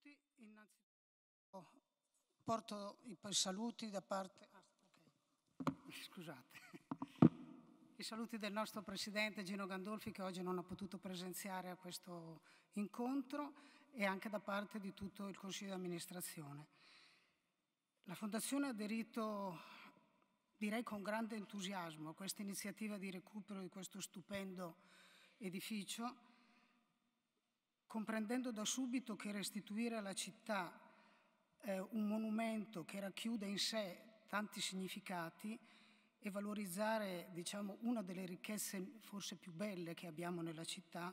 tutti. Innanzitutto porto i saluti da parte... Ah, okay. Scusate. I saluti del nostro Presidente Gino Gandolfi che oggi non ha potuto presenziare a questo incontro e anche da parte di tutto il Consiglio di amministrazione. La Fondazione ha aderito, direi con grande entusiasmo, a questa iniziativa di recupero di questo stupendo edificio comprendendo da subito che restituire alla città eh, un monumento che racchiude in sé tanti significati e valorizzare diciamo, una delle ricchezze forse più belle che abbiamo nella città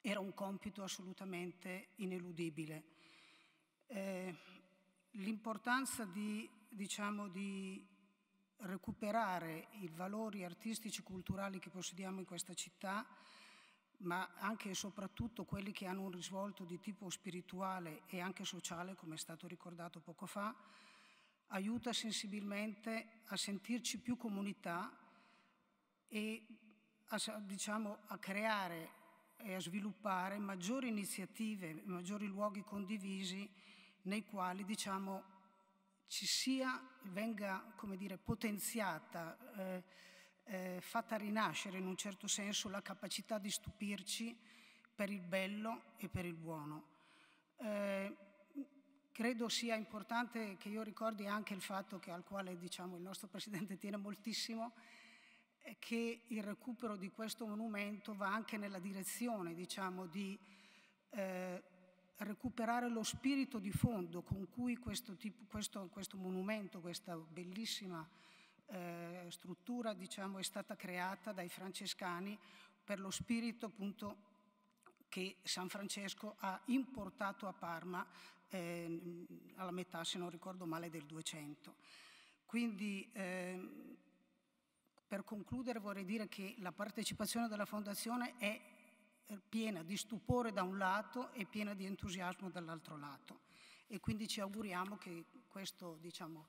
era un compito assolutamente ineludibile. Eh, l'importanza di, diciamo, di recuperare i valori artistici e culturali che possediamo in questa città ma anche e soprattutto quelli che hanno un risvolto di tipo spirituale e anche sociale, come è stato ricordato poco fa, aiuta sensibilmente a sentirci più comunità e a, diciamo, a creare e a sviluppare maggiori iniziative, maggiori luoghi condivisi nei quali diciamo, ci sia, venga come dire, potenziata eh, eh, fatta rinascere in un certo senso la capacità di stupirci per il bello e per il buono. Eh, credo sia importante che io ricordi anche il fatto che, al quale diciamo, il nostro Presidente tiene moltissimo, che il recupero di questo monumento va anche nella direzione diciamo, di eh, recuperare lo spirito di fondo con cui questo, tipo, questo, questo monumento, questa bellissima eh, struttura diciamo, è stata creata dai francescani per lo spirito appunto che San Francesco ha importato a Parma eh, alla metà, se non ricordo male, del 200. Quindi eh, per concludere vorrei dire che la partecipazione della Fondazione è piena di stupore da un lato e piena di entusiasmo dall'altro lato e quindi ci auguriamo che questo, diciamo,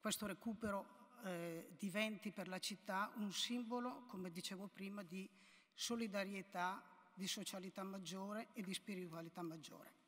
questo recupero eh, diventi per la città un simbolo, come dicevo prima, di solidarietà, di socialità maggiore e di spiritualità maggiore.